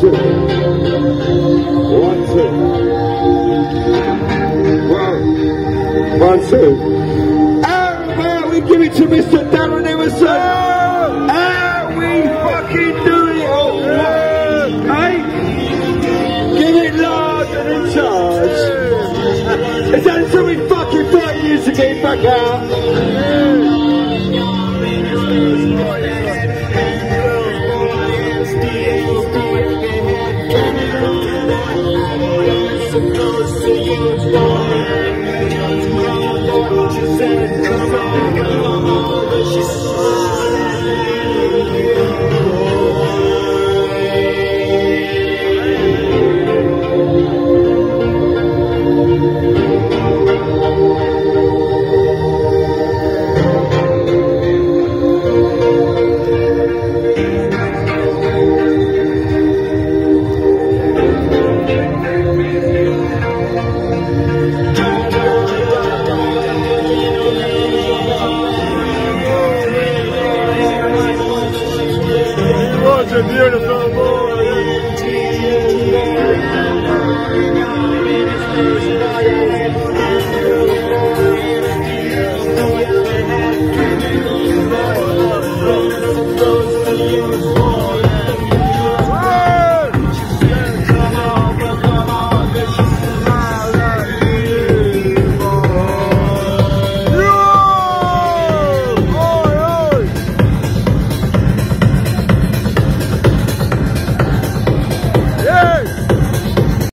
two. One, two. One. Everybody, we give it to Mr. Darren Emerson. And we fucking do it all. Hey? Give it large and in charge. It's only we fucking 30 years to get back out. She's Spirit of the Lord.